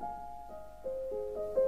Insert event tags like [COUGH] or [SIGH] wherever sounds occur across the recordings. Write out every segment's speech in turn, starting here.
Thank you.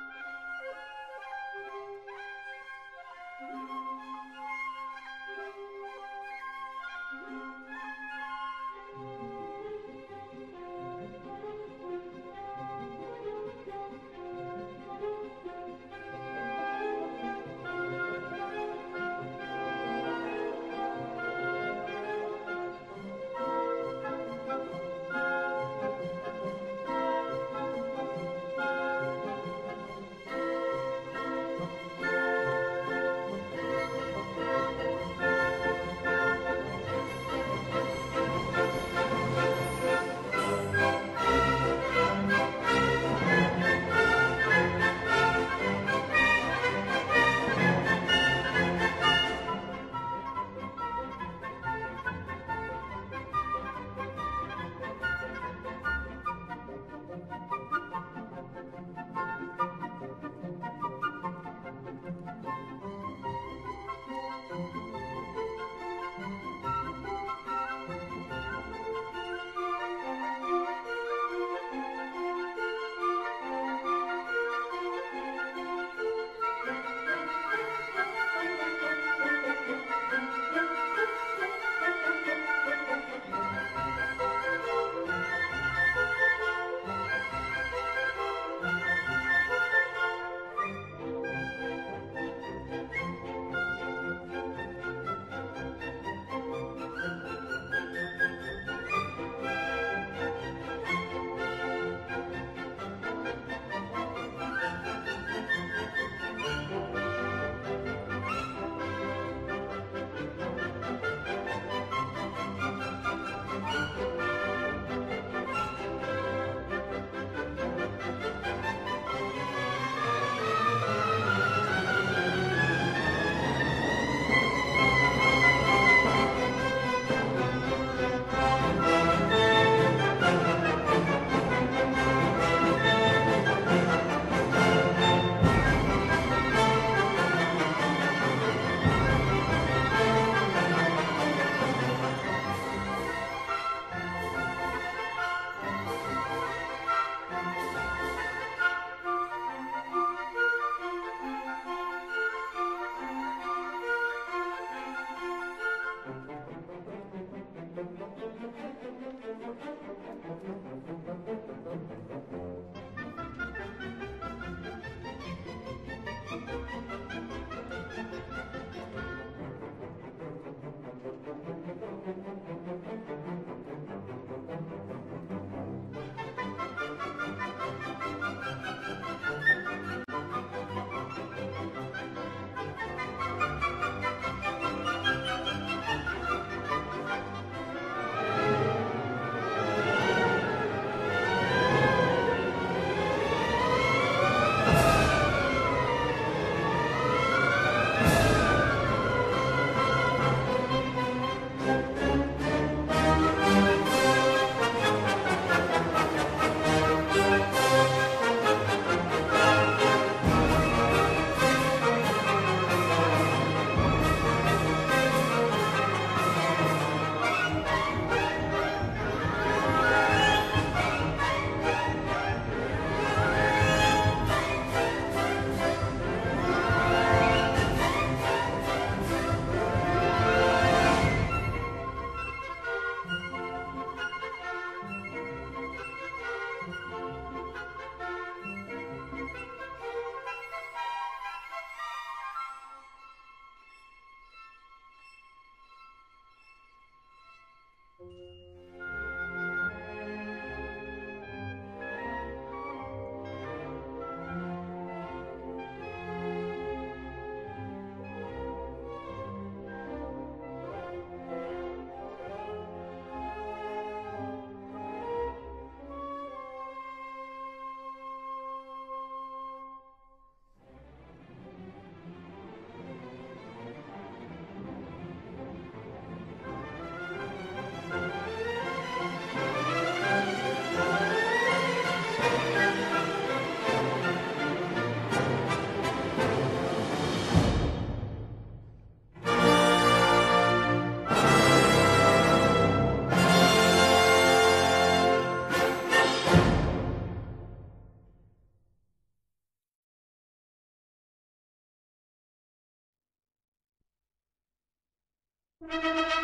Thank you.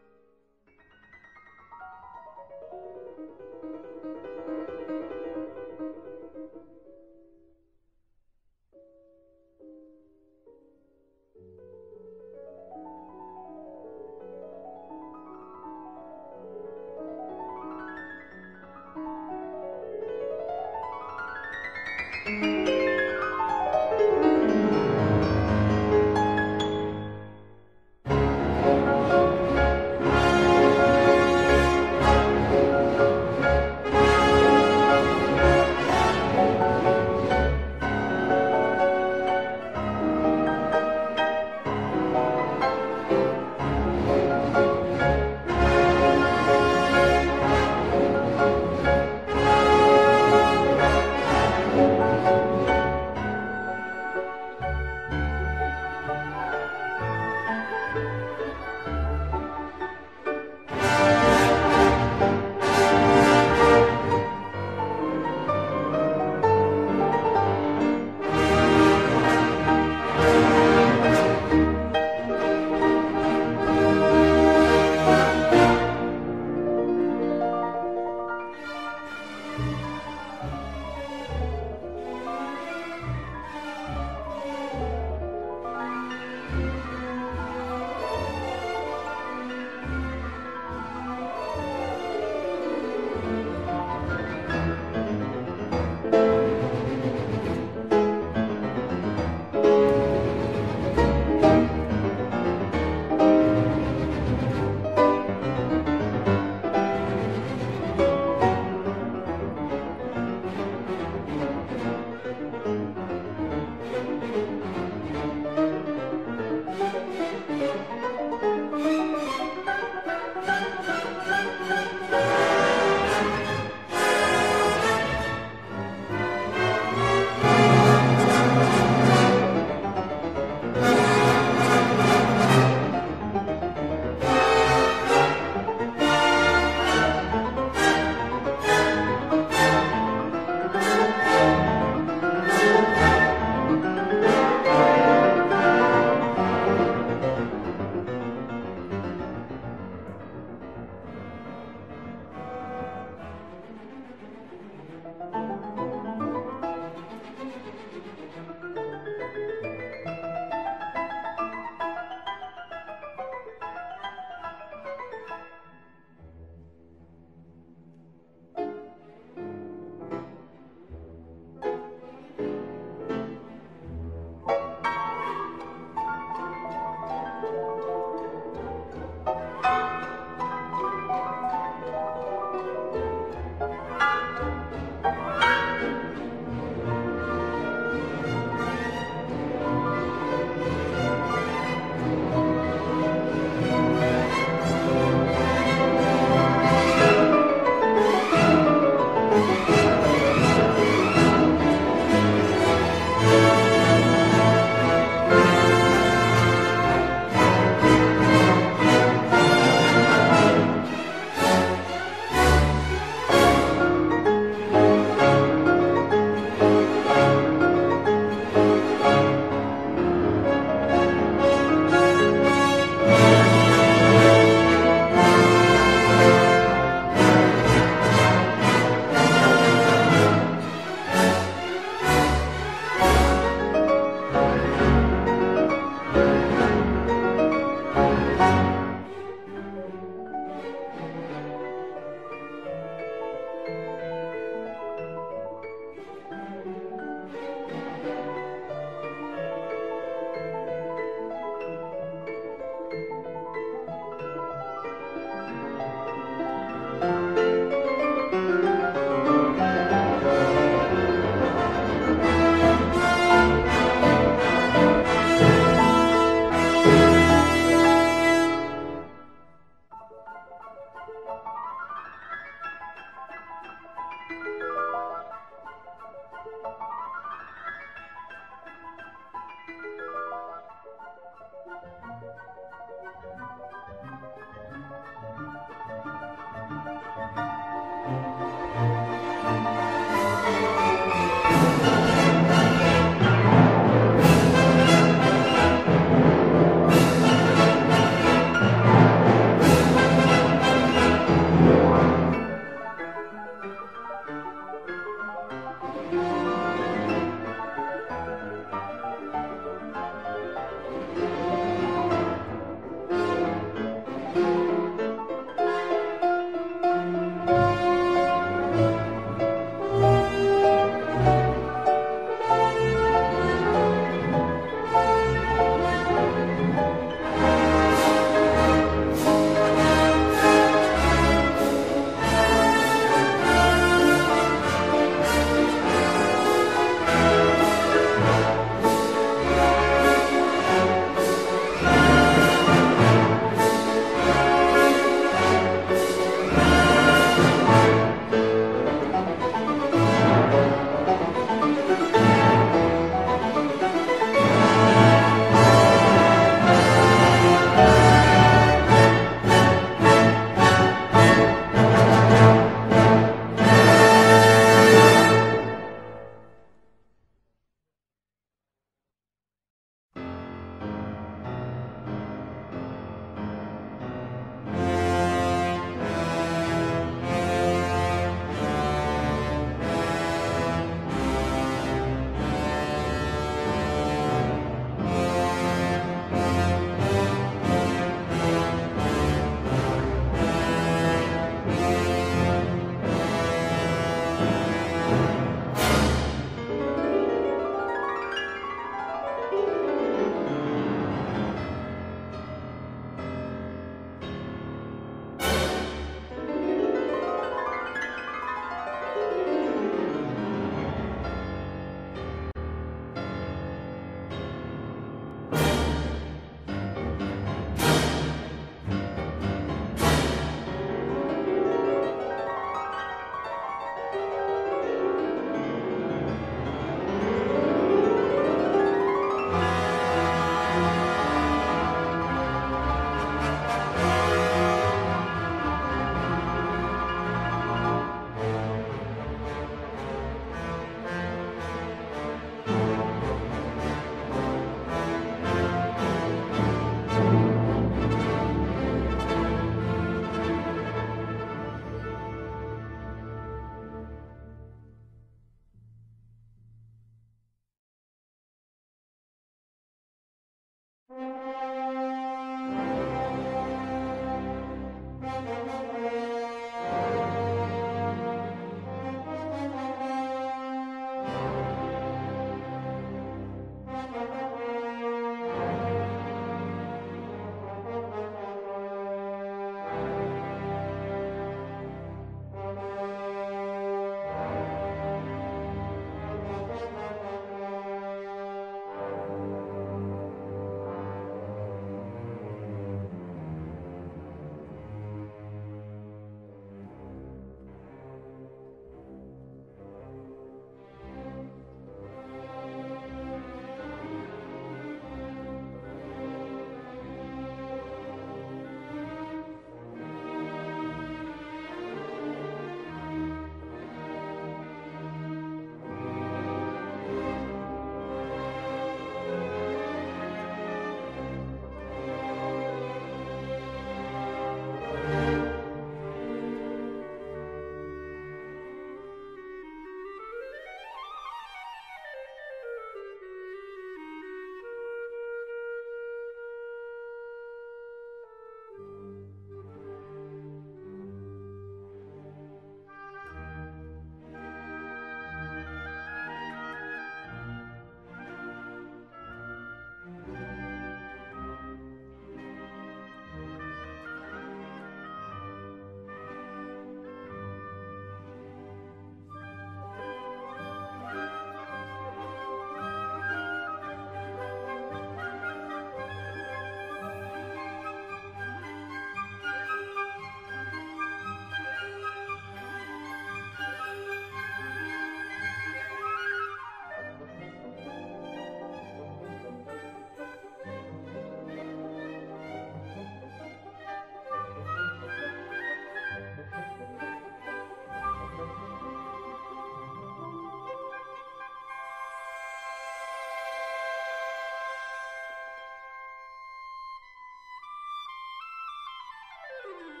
Woo! [LAUGHS]